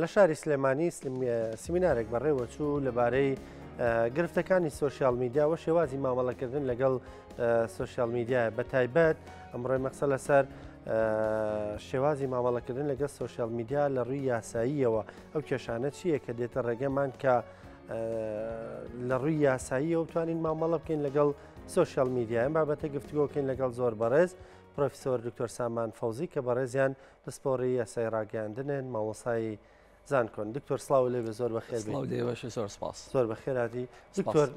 لە شاری سلێمانی سمینارێک بەڕێوەچوو لەبارەی گرفتەکانی سوسیال میدیا و شێوازی مامەڵەکردن لەگەڵ سوسیال میدیا بە تایبەت ئەمڕۆی مەقسە لەسەر شێوازی مامەڵەکردن لەگەڵ سوسیال میدیا لە ڕووی یاساییەوە ئەو کێشانە چییە کە دێتە ڕێگەمان کە لە ڕووی یاسایی و توانین مامەڵە بکەین لەگەڵ سوسیال میدیایم بابەتە گفتوگۆکەین لەگەڵ زۆر بەڕێز پرۆفیسۆر دکتۆر سامان فەوزی کە بەڕێزیان پسپۆڕی یاسای ڕاگەیاندنێن مامۆسای زانکۆن دکتۆر سلااو لێ بە زۆر بەخێر زۆر سپاس زۆر بەخێراتی دکتۆر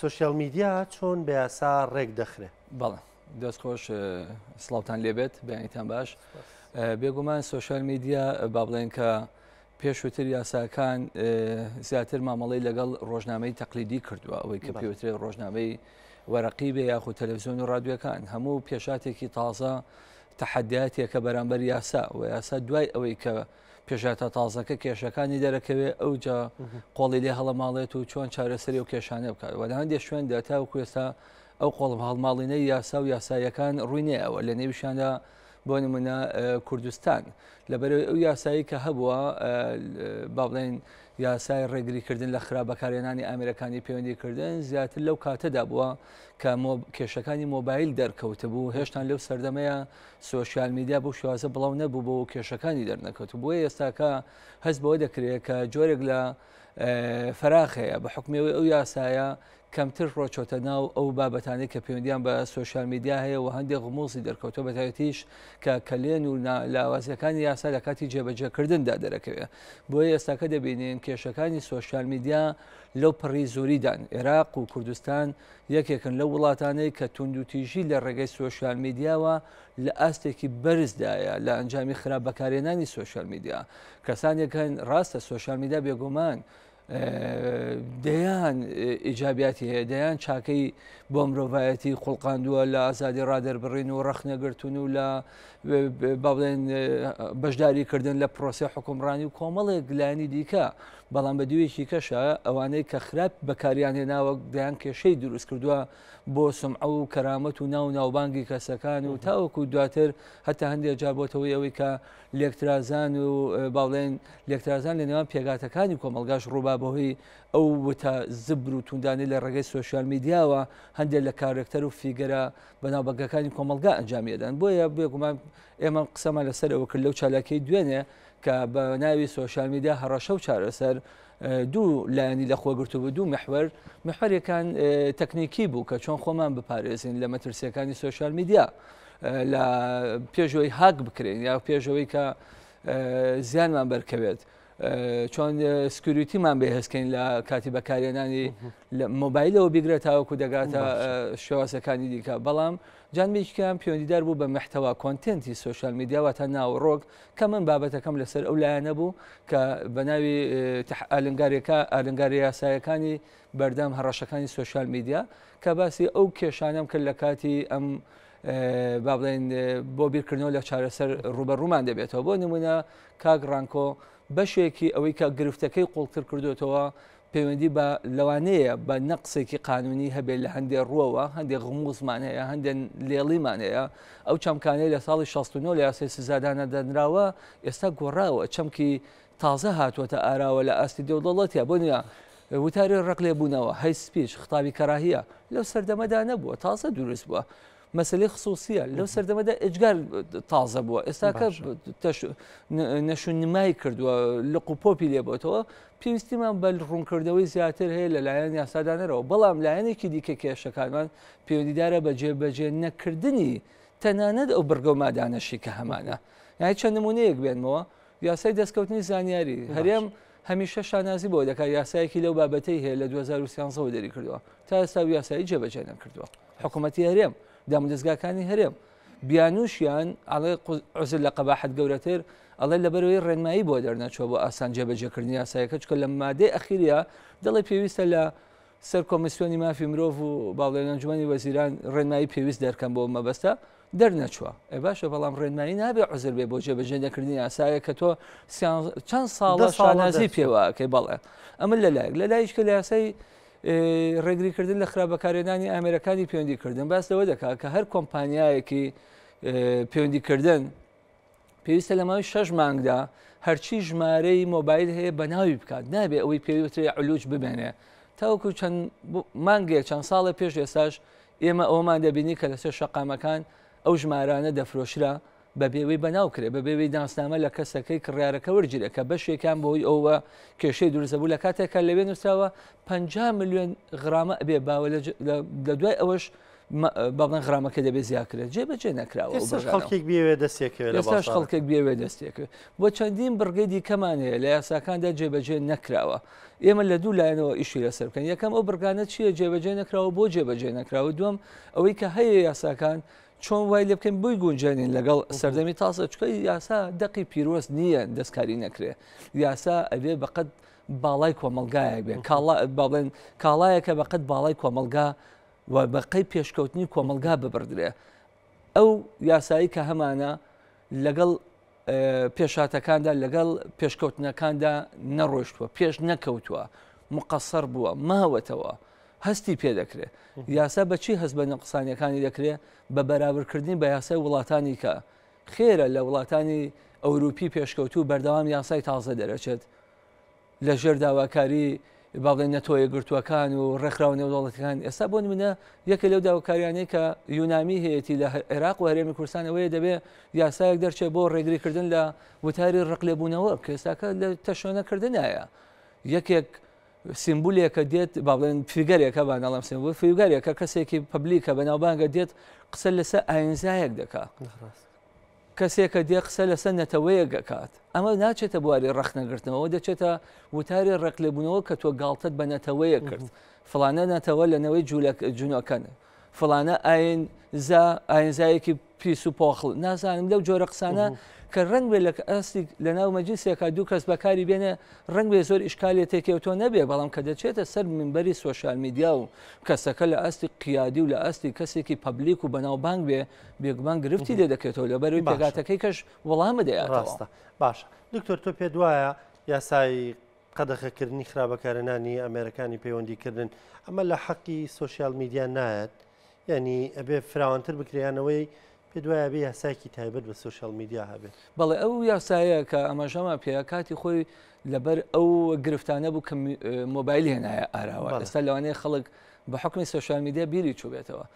سوسیال میدیا چۆن بە یاسا ڕێک دەخرێ بەڵێ دەست خۆش سلااوان لێبێت بەیانیتان باش بێگومان سوسیال میدیا با بڵێن کە پێشووتر یاساکان زیاتر مامەڵەی لەگەڵ ڕۆژنامەی تەقلیدی کردووە ئەوەی کە پێوترێت ڕۆژنامەی وەرەقی بێ یاخود تەلەڤزیۆن و ڕادوەکان هەموو پێشاتێکی تازە تەحەداتێکە بەرامبەر یاسا و یاسا دوای ئەوەی کە پێشاتە تازەکە کێشەکانی دەرەکەوێ ئەوجا قۆڵی لێ هەڵەماڵێت و چۆن چارەسەری و کێشانە بکات وە لە هەندێک شوێن دەتا و کوێستا ئەو قۆڵم هەڵماڵینەی یاسا و یاسایەکان ڕوینێ ئەوە لە نێوشاندا بۆ نمونە کوردستان لەبەرەوەی ئەو یاسایی کە هەبووە با بڵێن یاسای ڕێگریکردن لە خراپ بەکارێنانی ئامرەکانی پەیوەندیکردن زیاتر لەو کاتەدا بووە کە کێشەکانی مۆبایل دەرکەوت بوو هێشتان لەو سەردەمەیە سوۆسیال میدیا بۆ شوازە بڵاو نەبوو بۆ کێشەکانی دەرنەکەوت بۆیە ئێستاکە هەست بەوە دەکرێت کە جۆرێک لە فراخ هەیە بە حکمی ئەوەی ئەو یاسایە کەمتر ڕۆچۆتە ناو ئەو بابەتانەی کە پەیوەندیان بە سوۆشال میدیا هەیە و هەندێک غموڵسی دەرکەوتە بەتایەتیش کە کەلێن و لاوازەکانی یاسا لە کاتی جێبەجێکردندا دەرەکەوێت بۆیە ئێستاکە دەبینین کێشەکانی سوۆشال میدیا لەو پڕی زۆریدان عێراق و کوردستان یەکێکن لەو وڵاتانەی کە توندوتیژی لە ڕێگەی سوۆشال میدیاوە لە ئاستێکی بەرزدایە لە ئەنجامی خراپ بەکارهێنانی سۆشیال میدیا کەسانێک هەن ڕاستە سۆشیال میدیا بێگومان دەیان ئیجابیاتی هەیە دەیان چاکەی بۆ مرۆڤایەتی خوڵقاندووە لە ئازادی ڕادەربڕین و ڕەخنەگرتون و لە باڵێن بەشداری کردن لە پرۆسی حکومڕانی و کۆمەڵێک لانی دیکە بەڵام بە دوێکی کەشە ئەوانەی کە خراپ بەکاریان هێناوە دەیان کێشەی دروست کردووە بۆ سومعە و کەرامەت و ناو ناوبانگی کەسەکان و تاوەکو دواتر هەتا هەندێک جار بۆتەوەی ئەوەی کە لێکترازان و باڵێن لێکترازان لە نێوان پێگاتەکانی کۆمەلگاش ڕووبا بەهۆی ئەو وتە زبر و توندانی لە ڕێگەی سوۆسیال میدیاوە هەندێک لە کارێکتەر و فیگەرە بەناو بەگەکانی کۆمەلگا ئەنجامیدەن بۆیە بێگومان ئێمە قسەمان لەسەر ئەوە کرد لەو چالاکی دوێنێ کە بە ناوی سوۆسیال میدیا هەڕەشە و چارەسەر دوو لایەنی لە خۆ گرتبوو، دوو میحوەر، میحوەرێکان تەکنیکی بوو کە چۆن خۆمان بپارێزین لە مەترسیەکانی سۆشیال میدیا لە پێشەوەی هاک بکرێن یا پێشەوەی کە زیانمان بەرکەوێت چۆن سکروتیمان بەهێزکەین لە کاتی بەکارێنانی لە مۆبایلەوە بیگرێت تاوەکو دەگاتە شێوازەکانی دیکە بەڵام جانبێکیان پەیوەندیدار بوو بە مەحتەوا Content ی سۆشیال میدیا واتە ناوەڕۆک کە من بابەتەکەم لەسەر ئەو لایەنە بوو کە بە ناوی ئالنگارێکە ئالنگارە یاسایەکانی بەردەم هەڕەشەکانی سۆشیال میدیا کە باسی ئەو کێشانەم کرد لە کاتی ئەم با بڵێن بۆ بیرکردنەوە لە چارەسەر ڕوبە ڕوومان دەبێتەوە بۆ نمونە کاک ڕانکۆ بەشێکی ئەوەی کە گرفتەکەی قوڵتر کردوێتەوە پەیوەندی بە لەوانەیە بە نەقسێکی قانونی هەبێت لە هەندێک ڕووەوە هەندێک غموزمان هەیە هەندێک لێڵیمان هەیە ئەو چەمکانەی لە ساڵی 69 لە یاسای سزادانە دەنراوە ئێستا گۆڕاوە چەمکی تازە هاتووەتە ئاراوە لە ئاستی دێودەڵەتە بۆ نیە وتاری ڕق لێبوونەوە هەی سپیچ خطابی کەراهیە لەو سەردەمەدا نەبووە تازە دروست بووە مەسەلەی خصوصیە لەو سەردەمەدا ئێجگار تازە بووە ئێستاکە نەشونمای کردووە لە قوپۆپی لێبتەوە پێویستیمان بە ڕوونکردنەوەی زیاتر هەیە لە لایەن یاسادانەرەوە بەڵام لایەنێکی دیکە کێشەکانمان پەیوەندیدارە بە جێبەجێ نەکردنی تەنانەت ئەو بڕگەو مادانەشی کە هەمانە یای چەند نمونەیەک بێنمەوە یاسای دەستکەوتنی زانیاری هەرێم هەمیشە شانازی بۆ دەکات یاسایەکی لەو بابەتەی هەیە لە 2013 دەری کردووە تا ئێستا یاسایی جێبەجێ نەکردووە حکومەتی هەرێم، دامودەزگاکانی هەرێم، بیانووشیان ئەڵێ عوزر لە قەباحەت گەورەتر، ئەڵێ لەبەرەوەی ڕێنمایی بۆ دەرنەچووە بۆ ئاسان جێبەجێکردنی یاسایەکە، چونکە لە مادەی ئەخیریا دەڵێ پێویستە لە سەر کۆمیسیۆنی مافی مرۆڤ و باڵێن ئەنجومەنی وەزیران ڕێنمایی پێویست دەرکەن بۆ مەبەستە دەرنەچووە ئێ باشە بەڵام ڕێنمایی نابێ عزر بێ بۆ جێبەجێ نەکردنی یاسایە کە تۆ چەند ساڵە شانازی پێواکەی بەڵێ ئەمە لەلایەک لە لایشکە لە یاسای ڕێگریکردن لە خراپ بەکارهێنانی ئامێرەکانی پەیوەندیکردن باس لەوە دەکات کە هەر کۆمپانیایەکی پەیوەندیکردن پێویستە لە ماوەی شەش مانگدا هەرچی ژمارەی مۆبایل هەیە بە ناوی بکات نابێ ئەوەی پێویتری علوچ بمێنێ تاوەکو چەند مانگێ چەند ساڵە پێش ئێستاش ئێمە ئەومان دەبینی کە لەسەر شەقامەکان ئەو ژمارانە دەفرۆشرا بەبێ وی بەناو کرێ، بەبێ وی ناسنامە لە کەسەکەی کڕیارەکە وەرگیرێ کە بەشێکیان بەهۆی ئەوەوە کێشەی دروست دەبوو، لە کاتێکا لەوێ نووسراوە پەنجا ملیۆن غرامە ئەبێ باوە، لە دوای ئەوەش بەڵێن غرامەکە دەبێ زیاکرێت جێبەجێ نەکراوە ئێستاش ئێستاش خەڵکێک بێوێ دەستێکرێت بۆ چەندین بڕگەی دیکەمان هەیە لە یاساکاندا جێبەجێ نەکراوە ئێمە لە دوو لایەنەوە ئیشی لەسەر بکەن یەکەم ئەو بڕگانە چییە جێبەجێ نەکراوە بۆ جێبەجێ نەکراوە دوم ئەوەی کە هەیە یاساکان چۆن وای لێ بکەین بۆی گونجێنین لەگەڵ سەردەمی تاسە چکە یاسا دەقی پیرۆست نییە دەستکاری نەکرێ یاسا ئەبێ بەقەت باڵای کۆمەلگایە بێ کاڵا باڵێن کاڵایەکە بەقەت باڵای کۆمەلگا و بەقەی پێشکەوتنی کۆمەلگا ببردرێ ئەو یاسایی کە هەمانە لەگەڵ پێشهاتەکاندا لەگەڵ پێشکەوتنەکاندا نەڕۆشتووە پێش نەکەوتووە مقەسەر بووە ماوەتەوە هەستی پێ دەکرێت یاسا بەچی هەست بە نەقسانیەکانی دەکرێت بە بەراوردکردنی بە یاسای وڵاتانی کە خێرە لە وڵاتانی ئەوروپی پێشکەوتو بەردەوام یاسای تازە دەرەچێت لە ژێر داواکاری باڵێ نەتۆ یەکگرتووەکان و ڕێکخراوە نێودەوڵەتەکان ئێستا بۆ نمونە یەکە لەو داواکاریانەی کە یونامی هەیەی لە عێراق و هەرێمی کوردستان ئەوەیە دەبێ یاسایەک دەرچێت بۆ ڕێگریکردن لە وتاری ڕق لێبوونەوە کەێستاکە لە تەشۆنەکردنایە یەکێک سیمبولێکە دێت با بڵێن فیگەرێکە با ناڵم سیمبول فیگەرێکە کەسێکی پبلیکە بەناوبانگە دێت قسە لەسەر ئاینزایەک دەکا کەسێکە دێ قسە لەسەر نەتەوەیەک ئەکات ئەمە ناچێتە بواری ڕەخنەگرتنەوە دەچێتە وتاری ڕێکلێبوونەوە کە تۆ گاڵتەت بە نەتەوەیەک کرد فڵانە نەتەوە لە نەوەی جوولەکەن فڵانە ئاین زا ئاینزایەکی پیس و پۆخڵ نازانم لەو جۆرە قسانە کە ڕنگ بێ لە ئەستی لە ناو مەجلسێکا دوو کەس بەکاری بێنێ ڕنگ بێ زۆر ئیشکالێ تێکێوتۆ نەبێ بەڵام کە دەچێتە سەر منبەری سوۆشال میدیا و کەسەکە لە ئەستی قیادی و لە ئەستی کەسێکی پەبلیک و بەناوبانگ بێ بێگومان گرفتی لێ دەکرێتەوە لە بەروی پێگاتەکەی کەش وەڵامە دەیاڕاستە باش دکتۆر تۆ پێ دوایە یاسای قەدەخەکردنی خراپەکارەنانی ئەمریکانی پەیوەندیکردن ئەمە لە حەقی سوسیال میدیا نایەت ینی ئەبێ فراوانتر بکریانەوەی پێ دوایە بێ یاسایکی تایبەت بە سوسیال میدیا هەبێت بەڵێ ئەو یاسایە کە ئەمەژەمە پێ کاتی خۆی لەبەر ئەو گرفتانە بوو کە مۆبایل هێنایە ئاراوە ئێستا لەوانەیە خەڵک بە حکمی سوسیال میدیا بیری چوبێتەوە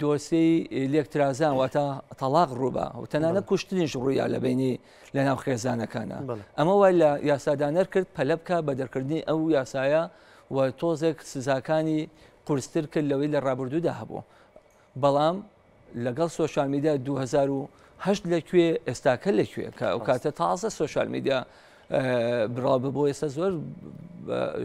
دۆسێی لێکترازان واتە تەلاق ڕووبا و تەنانە کوشتنیش ڕوویا لە بینی لە ناو خێزانەکانە ئەمە وای لە یاسادانەر کرد پەلە بکە بە دەرکردنی ئەو یاسایە و تۆزێک سزاکانی قورستر کرد لەوەی لە ڕابردوودا هەبوو بەڵام لەگەڵ سوۆشال میدیا 2010 لەکوێ ئێستاکە لەکوێ کە ئەو کاتە تازە سوۆشال میدیا بڵاو ببوو ئێستا زۆر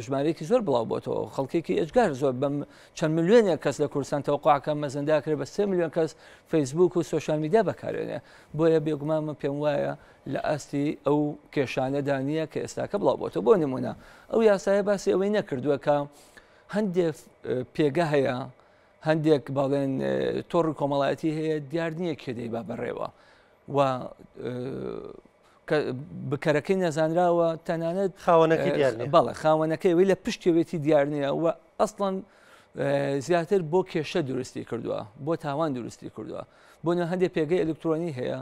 ژمارەیەکی زۆر بڵاو بۆتەوە خەڵکێکی ئێجگار زۆر بەم چەند میلیۆنێک کەس لە کوردستان تەوقعکە مەزنداکرێت بە سێ میلیۆن کەس فەیسبوک و سوۆشال میدیا بەکارێنێ بۆیە بێگومانمە پێم وایە لە ئاستی ئەو کێشانەدا نییە کە ئێستاکە بڵاو بۆتە بۆ نمونە ئەو یاسایە باسی ئەوەی نەکردووە کە هەندێک پێگە هەیە هەندێک باڵێن تۆڕی کۆمەڵایەتی هەیە دیار نییە کێدەی با بەڕێوە و کە بکەرەکەی نەزانراوە تەنانەت خاوەنەکەی دیار نییە. بەڵێ خاوەنەکەی وی لە پشتێوێتی دیار نییە و ئەسڵەن زیاتر بۆ کێشە دروستی کردووە بۆ تاوان دروستی کردووە بۆ نە هەندێک پێگەی ئەلکترۆنی هەیە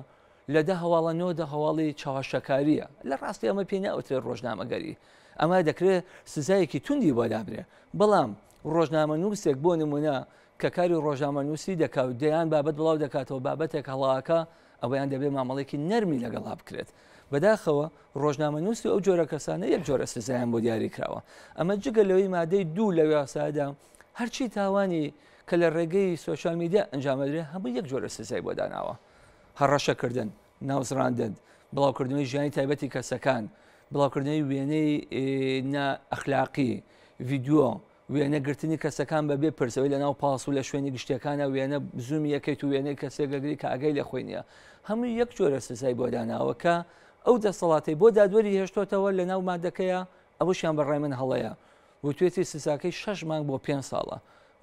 لە دە هەواڵە نۆ دە هەواڵی چاواشەکاریە لە ڕاستی ئەمە پێی ناوترێت ڕۆژنامەگەری ئەمە دەکرێت سزایەکی توندی بۆ دابرێ بەڵام ڕۆژنامە نووسێک بۆ نمونە کە کاری ڕۆژنامە نووسی دەکات دەیان بابەت بڵاو دەکاتەوە بابەتێک هەڵاکە ئەوەیان دەبێت مامەڵەیەکی نەرمی لەگەڵا بکرێت. بەداخەوە ڕۆژنامەنووسی ئەو جۆرە کەسانە یەک جۆرە سزایان بۆ دیاری کراوە. ئەمە جگە لەوەی مادەی دوو لە یاسادا هەرچی تاوانی کە لە ڕێگەی سۆشیال میدیا ئەنجامەدرێت هەموو یەک جۆرە سزای بۆ داناوە. هەڕەشەکردن، ناوزڕاندن، بڵاوکردنەوەی ژیانی تایبەتی کەسەکان، بڵاوکردنەوەی وێنەی نا ئەخلاقی، ڤیدیۆ، وێنە گرتنی کەسەکان بە بێ پرس ئەوەی لەناو پاس و لە شوێنی گشتیەکانە وێنە زوومی یەکەیت و وێنەی کەسێک گەگری کە ئاگای لە خۆی نییە هەموو یەک جۆرە سزای بۆ داناوە کە ئەو دەسەڵاتی بۆ دادوەری هێشتۆتەوە لە ناو مادەکەیە ئەوەشیان بەڕای من هەڵەیە وتێتی سزاکەی شش مانگ بۆ پێ ساڵە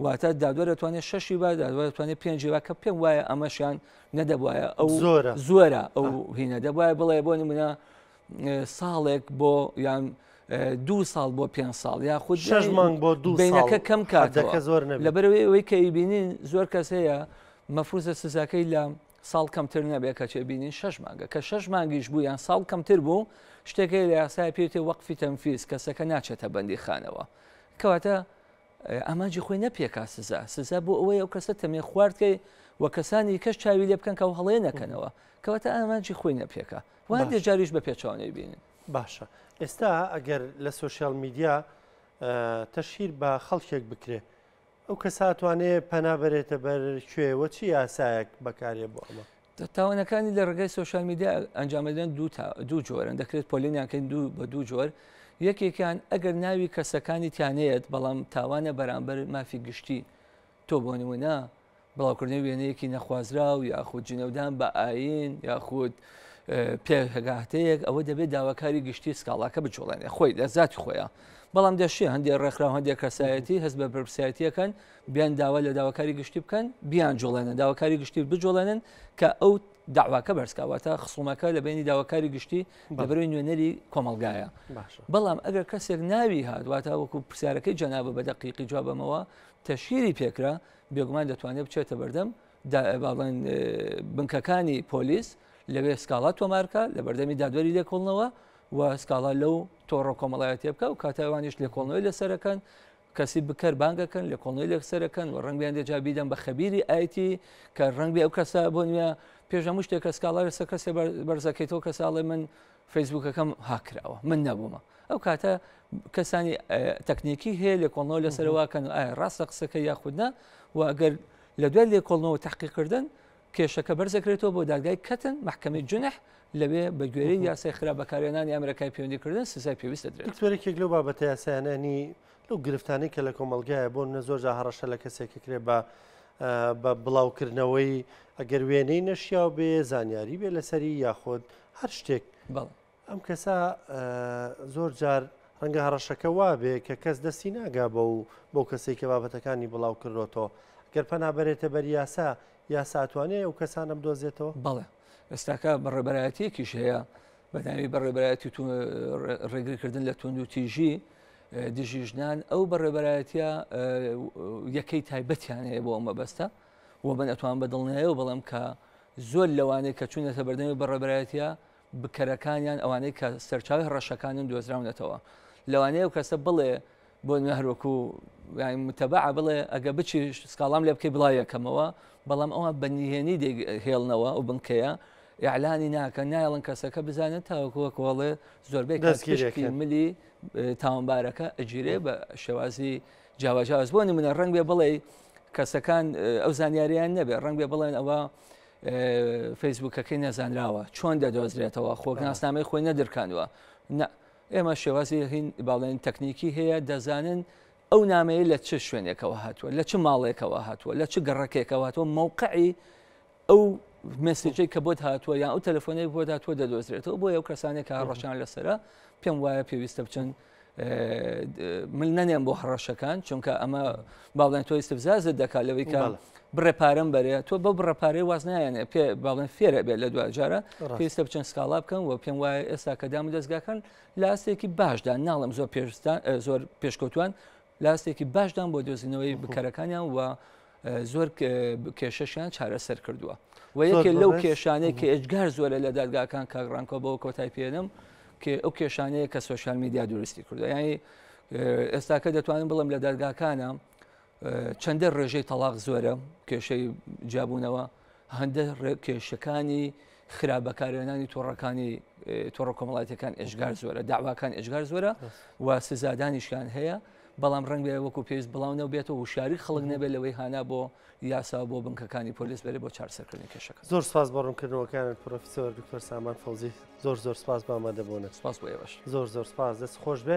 واتە دادوەر دەتوانێت شەشی با دادوەر دەتوانێت پێنجی با کە پێم وایە ئەمەشیان نەدەبواە ئەو زۆرە زۆرە ئەو هینە دەبواە بڵێ بۆ نمونە ساڵێک بۆ یان دو ساڵ بۆ پێ ساڵ یا خود شش مانگ بۆ دو بینەکە کەم کاتەکە زۆر لەبەرەوەی ئەوەی کە ئیبینین زۆر کەس هەیە مەفروزە سزاکەی لە ساڵ کەمتر نەبێت کە چێ بینین شش مانگە کە شش مانگیش بوو یان ساڵ کەمتر بوو شتێکی لە یاسای پێێتی وەقفی تەنفیز کەسەکە ناچێتە بەندی خانەوە کەواتە ئامانجی خۆی نەپێکا سزا سزا بۆ ئەوەی ئەو کەسە تەمێ خواردکەی و کەسانی کەش چاوی لێ بکەن کە و هەڵێ نەکەنەوە کەواتە ئامانجی خۆی نەپێکە و هەندێک جاریش بە پێچوانەی بینن باشە ئێستا ئەگەر لە سوۆسیال میدیا تەشهیر بە خەڵکێک بکرێ ئەو کە ساتوانێ پەنابرێتە بەر کوێوە چی یاسایەک بەکارێ بۆ ئەمە تاوانەکانی لە ڕگەی سوۆسیال میدیا ئەنجامدن دوو جۆرن دەکرێت پۆلینیانکەین دوو بە دوو جۆر یەکێکیان ئەگەر ناوی کەسەکانی تیانەیەت بەڵام تاوانە بەرامبەر مافی گشتی تۆ بۆ نمونە بڵاوکردنەوەی وێنەیەکی نەخوازراو یاخود جنێودان بە ئایین یاخود پێکهگاتەیەک ئەوە دەبێت داواکاری گشتی سکاڵاکە بچۆڵێنێ خۆی لە زیاتی خۆیان بەڵام دەشێ هەندێک ڕێکخراو هەندێک کەسایەتی هەست بە بەرپسایەتیەکەن بیان داوا لە داواکاری گشتی بکەن بیان جوڵێنە داواکاری گشتی بجوڵێنن کە ئەو داواکە بەرزکاواتە خسڵمەکە لە بینی داواکاری گشتی بەبروی نوێنەری کۆمەلگایە بەڵام ئەگەر کەسێک ناوی هاتواتە وەکو پرسیارەکەی جەنابە بە دەقیقی جوابەمەوە تەشیری پێکرا بێگومان دەتوانێت بچێتە بەردەم با بڵێن بنکەکانی پۆلیس لەوێ سکاڵا تۆمارکە لە بەردەمی دادوەری لێکۆڵنەوە و سکاڵا لەو تۆڕە کۆمەڵایەتێ بکە و کاتاوانیش لێکۆڵنەوەی لەسەرەکەن کەسی بکەر بانگەکەن لە کۆنەی لەکسەرەکەن و ڕنگیان دەجابیدەم بە خەبیری ئایتی کە ڕنگبی ئەو کەسە بۆ نیە پێشەمو شتێکە سکاڵا لەسەر کەسێ بەرزەکەیتەوە کە ساڵێ من فەیسبوکەکەم هاک کراوە من نەبوومە ئەو کاتە کەسانی تەکنیکی هەیە لێکۆڵنەوە لەسەرواکەن ئایا ڕاستە قسەکە یاخودنا و ئەگەر لە دوای لێکۆڵنەوە تحقیقکردن کێشەکە بەرزەکرێتەوە بۆ دادگای کەتن محکمەی جنح لەوێ بە گوێری یاسای خراپ بەکارێنانی ئەمریکای پەیوەندیکردن سزای پێویست دەدرێت تۆرێکێک لەو بابەتە یاسایانانی لەو گرفتانی کە لە کۆمەلگایە بۆ نە زۆر جا هەڕەشە لە کەسێککرێ بە بە بڵاوکردنەوەی ئەگەر وێنەی نەشیاو بێ زانیاری بێ لەسەری یاخود هەر شتێک بەڵ ئەم کەسە زۆر جار ڕەنگە هەڕەشەکە وابێ کە کەس دەستی ناگا بە و بۆ کەسێک کە بابەتەکانی بڵاو کردۆتەوە گەر پەنابەرێتە بەر یاسا یا ساتوانێ ئەو کەسانە بدۆزێتەوە بەڵێ ئێستاکە بەڕێبەرایەتیەکیش هەیە بەناوی بەڕێبەرایەتی ڕێگرکردن لە تونند و تیژی دژی ژنان ئەو بەڕێبەرایەتە یەکەی تایبەتیان هەیە بۆ ئەو مەبەستە و من ئەتوان بە دڵنیایەوە بەڵام کە زۆر لەوانەی کە چوونەتە بەردەمی بەڕێوەبەرایەتییە بکەرەکانیان، ئەوانەی کە سەرچاوەی هەڕەشەکانن دۆزراونەتەوە. لەوانەیە ئەو کەسە بڵێ بۆ نمونە هەر وەکو یانی متەبەعە بڵێ ئەگەر بچی سکاڵام لێ بکەی بڵاوی ئەکەمەوە، بەڵام ئەوان بە نهێنی دەیهێڵنەوە ئەو بنکەیە، ئیعلانی ناکەن، نایەڵن کەسەکە بزانێت تاوەکو وەکو ئەڵێ زۆربەی کات پشکی ملی تاوانبارەکە ئەگیرێ بە شێوازی جیاوجیاواز بۆ نمونە ڕنگ بێ بڵێ کەسەکان ئەو زانیاریان نەبێ ڕنگ بێ بڵێن ئەوە فەیسبوکەکەی نەزانراوە چۆن دەدۆزرێتەوە خۆک ناسنامەی خۆی نەدرکانوە ئێمە شێوازی هین باڵێن تەکنیکی هەیە دەزانن ئەو نامەیە لە چ شوێنێکەوە هاتووە لە چ ماڵێکەوە هاتووە لە چ گەڕەکێکەوە هاتووە مووقعی ئەو مێسیجەی کە بۆت هاتووە یان ئەو تەلەفۆنەی بۆ هاتووە دەدۆزرێتەوە بۆ ئەو کەسانێک کە هەڕەشان لەسرە پێم وایە پێویستە بچن من نەنێم بۆ هەڕەشەکان چونکە ئەمە باڵێن تۆی سبزازت دەکات لەوەی کە بڕێ پارەم بەرێ تۆ بە بڕە پارەی وازنایانێ پێ باڵێن فێرە بێت لە دوجارە پێویستە بچن سکاڵا بکەن و پێم وایە ئێستا کە دام و دەستگاکەن لە ئاستێکی باشدا ناڵم زۆر پێستان زۆر پێشکەوتوان لە ئاستێکی باشدان بۆ دۆزینەوەی بکەرەکانیان و زۆر کێشەشیان چارەسەر کردووە و یەکێ لەو کێشانەی کە ئێجگار زۆرە لە دادگاکان کاگڕانکۆ بەوە کۆتای پێێنم کە ئەو کێشانەیە کە سوۆشال میدیا دروستی کردو ینی ئێستاکە دەتوانم بڵم لە دادگاکانە چەندە ڕێژەی تەلاق زۆرە کێشەی جیابوونەوە هەندە ڕێ کێشەکانی خراپ بەکارێنانی تۆڕەکانی تۆڕە کۆمەڵاتەکان ئێشگار زۆرە داواکان ئێشگار زۆرە و سزادانیشکان هەیە بەڵام ڕنگ بێ وەکو پێست بڵاو نەبێتەوە و شاری خەڵک نەبێت لەوەی هانا بۆ یاسا بۆ بنکەکانی پۆلیس بەێ بۆ چارسەکردنی کێشەکە زۆر سپاس بە ڕوونکردنەوەکانت پرۆفیسۆر دکتۆر سامان فەوزی زۆر زۆر سپاس بامە دەبوونە سپاس بۆ ئێوەش زۆر زۆر سپاس دەست خۆش بێ